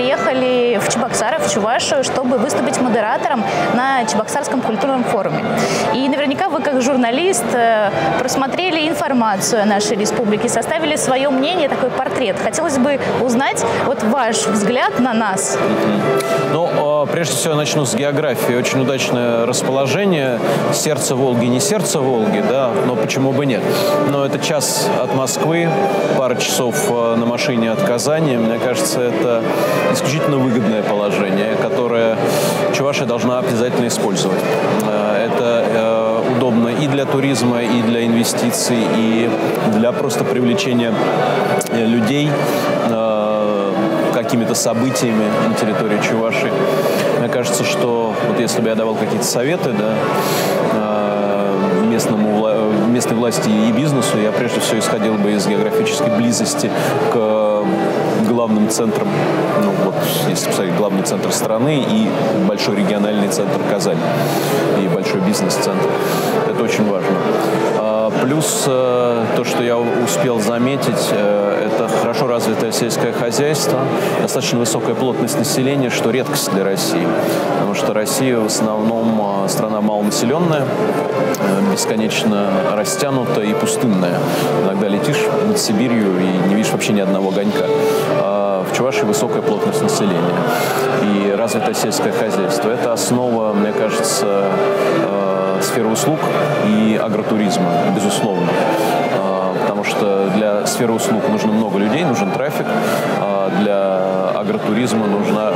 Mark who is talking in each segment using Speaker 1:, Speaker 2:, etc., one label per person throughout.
Speaker 1: приехали в Чебоксары, в Чувашию, чтобы выступить модератором на Чебоксарском культурном форуме. И наверняка вы, как журналист, э, просмотрели информацию о нашей республике, составили свое мнение, такой портрет. Хотелось бы узнать вот ваш взгляд на нас.
Speaker 2: Ну, а, прежде всего, начну с географии. Очень удачное расположение. Сердце Волги не сердце Волги, да, но почему бы нет. Но это час от Москвы, пара часов а, на машине от Казани. Мне кажется, это исключительно выгодное положение, которое Чувашия должна обязательно использовать. А, это удобно и для туризма, и для инвестиций, и для просто привлечения э, людей какими-то событиями на территории Чуваши. Мне кажется, что вот если бы я давал какие-то советы, да, э, местному, местной власти и бизнесу, я прежде всего исходил бы из географической близости к главным центрам, ну вот, если посмотреть, главный центр страны и большой региональный центр Казани и большой бизнес-центр. Это очень важно. Плюс э, то, что я успел заметить, э, это хорошо развитое сельское хозяйство, достаточно высокая плотность населения, что редкость для России. Потому что Россия в основном э, страна малонаселенная, бесконечно растянутая и пустынная. Иногда летишь над Сибирью и не видишь вообще ни одного огонька. В Чувашии высокая плотность населения и развитое сельское хозяйство. Это основа, мне кажется, сферы услуг и агротуризма, безусловно. А, потому что для сферы услуг нужно много людей, нужен трафик, а для агротуризма нужно,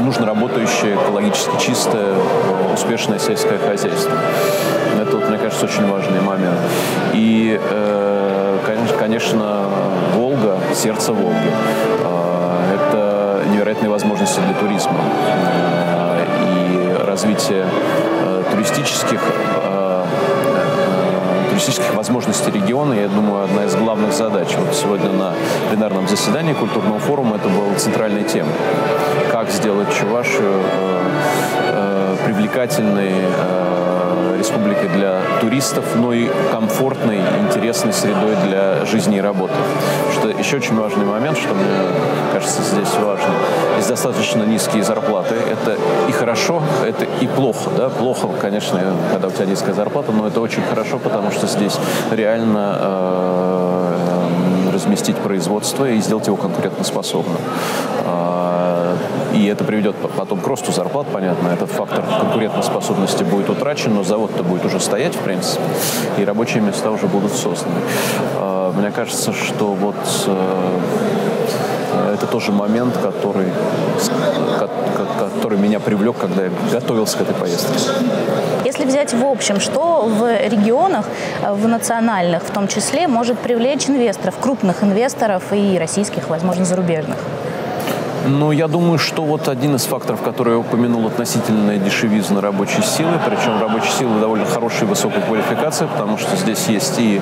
Speaker 2: нужно работающее, экологически чистое, успешное сельское хозяйство. Это, вот, мне кажется, очень важный момент. И, э, конечно, Волга, сердце Волги. А, это невероятные возможности для туризма и развития туристических э, э, туристических возможностей региона, я думаю, одна из главных задач. Вот сегодня на пленарном заседании культурного форума это была центральная тема. Как сделать Чувашию привлекательной республикой для туристов, но и комфортной, интересной средой для жизни и работы. Что еще очень важный момент, что мне кажется здесь важно. Есть достаточно низкие зарплаты. Это и хорошо, это и плохо. Да? Плохо, конечно, когда у тебя низкая зарплата, но это очень хорошо, потому что здесь реально э, разместить производство и сделать его конкурентоспособным. Э, и это приведет потом к росту зарплат, понятно. Этот фактор конкурентоспособности будет утрачен, но завод-то будет уже стоять, в принципе, и рабочие места уже будут созданы. А, мне кажется, что вот э, это тоже момент, который, который меня привлек, когда я готовился к этой поездке.
Speaker 1: Если взять в общем, что в регионах, в национальных в том числе, может привлечь инвесторов, крупных инвесторов и российских, возможно, зарубежных?
Speaker 2: Ну, я думаю, что вот один из факторов, который я упомянул, относительная дешевизна рабочей силы, причем рабочей силы довольно хорошей высокой квалификации, потому что здесь есть и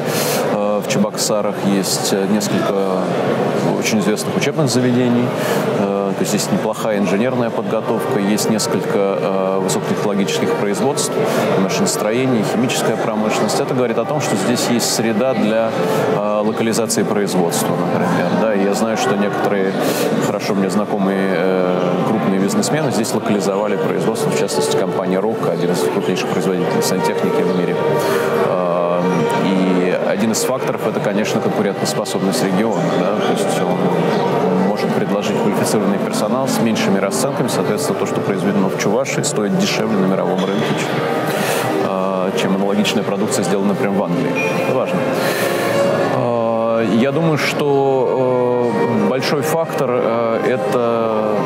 Speaker 2: э, в Чебоксарах есть несколько очень известных учебных заведений, э, то есть здесь неплохая инженерная подготовка, есть несколько э, высокотехнологических производств, машиностроение, химическая промышленность. Это говорит о том, что здесь есть среда для э, локализации производства, например. Да, я знаю, что некоторые хорошо мне знакомые крупные бизнесмены здесь локализовали производство, в частности, компания РОК, один из крупнейших производителей сантехники в мире. И один из факторов это, конечно, конкурентоспособность региона. Да? То есть он может предложить квалифицированный персонал с меньшими расценками, соответственно, то, что произведено в Чувашии, стоит дешевле на мировом рынке, чем аналогичная продукция, сделанная прямо в Англии. Это важно. А, я думаю, что э, большой фактор э, – это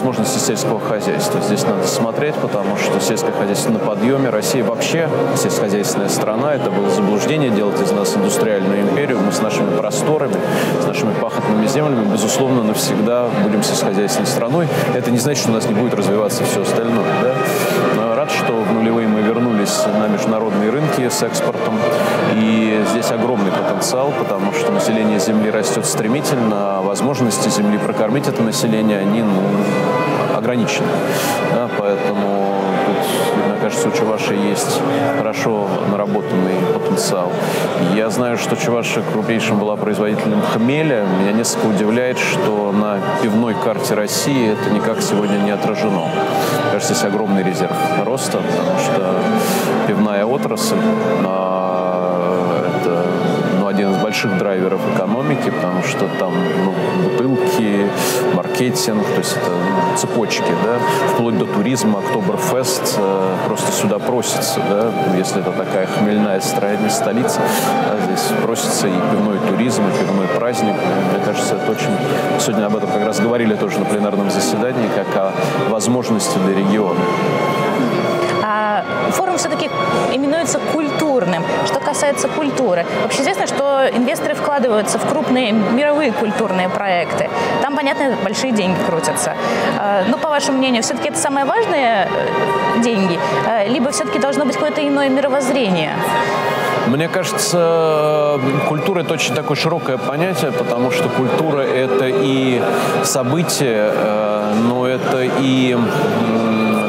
Speaker 2: возможности сельского хозяйства. Здесь надо смотреть, потому что сельское хозяйство на подъеме. Россия вообще сельскохозяйственная страна. Это было заблуждение делать из нас индустриальную империю. Мы с нашими просторами, с нашими пахотными землями, безусловно, навсегда будем сельскохозяйственной страной. Это не значит, что у нас не будет развиваться все остальное. Да? Рад, что в нулевые мы вернулись на международные рынки с экспортом. Потенциал, потому что население Земли растет стремительно, а возможности Земли прокормить это население, они ну, ограничены. Да, поэтому тут, мне кажется, у Чуваши есть хорошо наработанный потенциал. Я знаю, что Чуваши крупнейшим была производителем хмеля. Меня несколько удивляет, что на пивной карте России это никак сегодня не отражено. Кажется, здесь огромный резерв роста, потому что пивная отрасль больших драйверов экономики, потому что там ну, бутылки, маркетинг, то есть это ну, цепочки, да, вплоть до туризма, Октоберфест э, просто сюда просится, да, если это такая хмельная строительная столица, да, здесь просится и пивной туризм, и пивной праздник. Мне кажется, это очень... Сегодня об этом как раз говорили тоже на пленарном заседании, как о возможности для региона.
Speaker 1: Форум все-таки именуется культурным. Что касается культуры, вообще известно, что инвесторы вкладываются в крупные мировые культурные проекты. Там, понятно, большие деньги крутятся. А, но, по вашему мнению, все-таки это самые важные э, деньги? А, либо все-таки должно быть какое-то иное мировоззрение?
Speaker 2: Мне кажется, культура – это очень такое широкое понятие, потому что культура – это и событие, э, но это и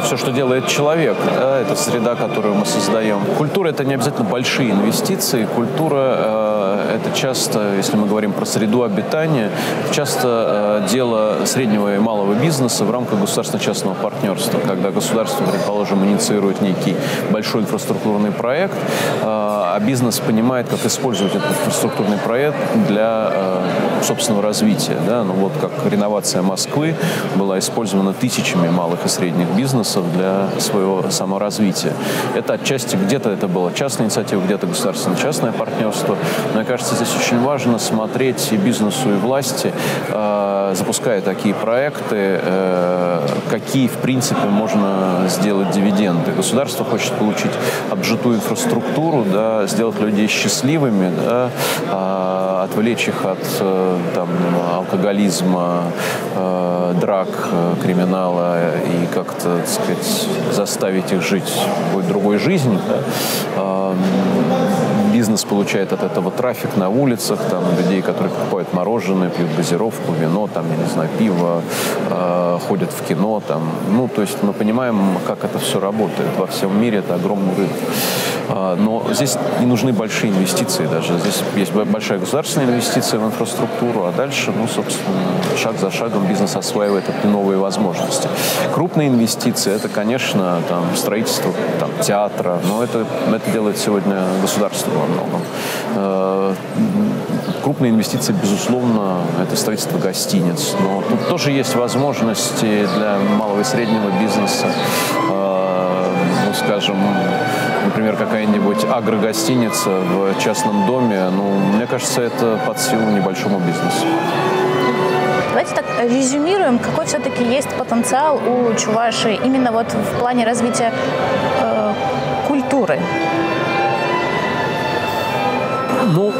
Speaker 2: все, что делает человек, да, это среда, которую мы создаем. Культура – это не обязательно большие инвестиции. Культура э, – это часто, если мы говорим про среду обитания, часто э, дело среднего и малого бизнеса в рамках государственно-частного партнерства, когда государство, предположим, инициирует некий большой инфраструктурный проект, э, а бизнес понимает, как использовать этот инфраструктурный проект для э, собственного развития. Да? Ну, вот как реновация Москвы была использована тысячами малых и средних бизнесов для своего саморазвития. Это отчасти где-то это было частная инициатива, где-то государственно-частное партнерство. Мне кажется, здесь очень важно смотреть и бизнесу, и власти, э, запуская такие проекты, э, какие, в принципе, можно сделать дивиденды. Государство хочет получить обжитую инфраструктуру, да, сделать людей счастливыми, да, э, отвлечь их от э, там, алкоголизма, э, драк, э, криминала и как-то, так сказать, заставить их жить другой жизнью. Да? Бизнес получает от этого трафик на улицах, там, людей, которые покупают мороженое, пьют газировку, вино, там, я не знаю, пиво, э, ходят в кино. Там. Ну, то есть мы понимаем, как это все работает. Во всем мире это огромный рынок. А, но здесь не нужны большие инвестиции даже. Здесь есть большая государственная инвестиция в инфраструктуру, а дальше, ну, собственно, шаг за шагом бизнес осваивает эти новые возможности. Крупные инвестиции – это, конечно, там, строительство там, театра, но это, это делает сегодня государство во многом. Э, крупные инвестиции, безусловно, это строительство гостиниц, но тут тоже есть возможности для малого и среднего бизнеса, э, ну, скажем, например, какая-нибудь агрогостиница в частном доме, ну, мне кажется, это под силу небольшому бизнесу.
Speaker 1: Давайте так резюмируем, какой все-таки есть потенциал у Чуваши именно вот в плане развития э, культуры.
Speaker 2: Ну,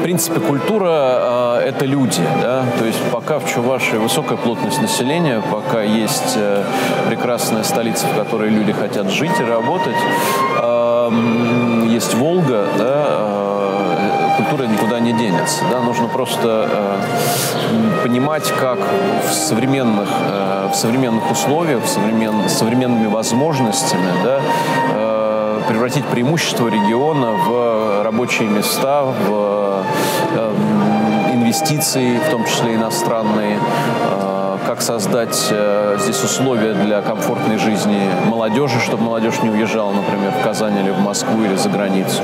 Speaker 2: в принципе, культура э, это люди, да, то есть пока в Чувашии высокая плотность населения, пока есть э, прекрасная столица, в которой люди хотят жить и работать, есть Волга, да, э, культура никуда не денется, да, нужно просто э, понимать, как в современных, в современных условиях, в современ, современными возможностями, да, превратить преимущество региона в рабочие места, в э, инвестиции, в том числе иностранные, э, как создать э, здесь условия для комфортной жизни молодежи, чтобы молодежь не уезжала, например, в Казань или в Москву или за границу.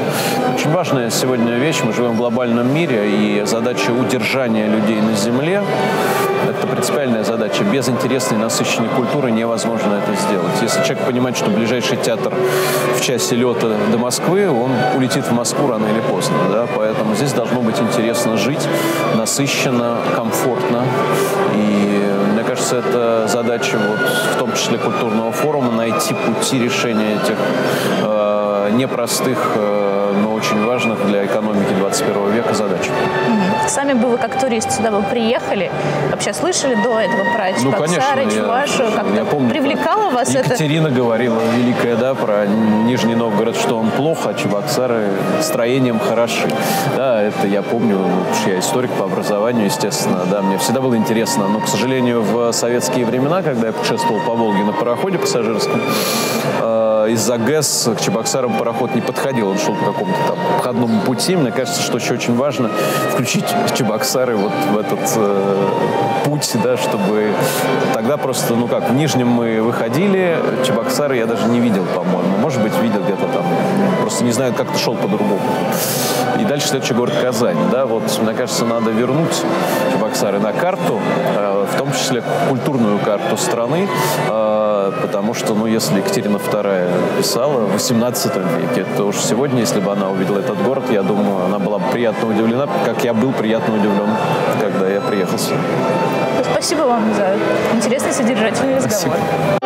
Speaker 2: Очень важная сегодня вещь. Мы живем в глобальном мире, и задача удержания людей на земле это принципиальная задача. Без интересной, насыщенной культуры невозможно это сделать. Если человек понимает, что ближайший театр в часе лета до Москвы, он улетит в Москву рано или поздно. Да? Поэтому здесь должно быть интересно жить, насыщенно, комфортно. Кажется, это задача вот, в том числе культурного форума найти пути решения этих э, непростых, но очень важных для экономики 21 века задач.
Speaker 1: Сами бы вы как турист сюда бы приехали, вообще слышали до этого про
Speaker 2: Ну,
Speaker 1: Чебоксары,
Speaker 2: конечно,
Speaker 1: Чувашу?
Speaker 2: я,
Speaker 1: Как-то
Speaker 2: я помню.
Speaker 1: привлекало вас это?
Speaker 2: Екатерина говорила, великая, да, про Нижний Новгород, что он плохо, а Чебоксары строением хороши. Да, это я помню, ну, я историк по образованию, естественно, да, мне всегда было интересно, но, к сожалению, в советские времена, когда я путешествовал по Волге на пароходе пассажирском, э, из-за ГЭС к Чебоксарам пароход не подходил, он шел по какому-то там обходному пути. Мне кажется, что еще очень важно включить Чебоксары вот в этот э, путь, да, чтобы тогда просто, ну как, в Нижнем мы выходили, Чебоксары я даже не видел, по-моему. Может быть, видел где-то там. Просто не знаю, как-то шел по-другому. И дальше следующий город Казань. Да, вот, мне кажется, надо вернуть Чебоксары на карту, э, в том числе культурную карту страны, э, потому что, ну, если Екатерина II писала в 18 веке, то уж сегодня, если бы она увидела этот город, я думаю, она была бы приятно удивлена, как я был приятно удивлен, когда я приехал сюда.
Speaker 1: Спасибо вам за интересный содержательный разговор.
Speaker 2: Спасибо.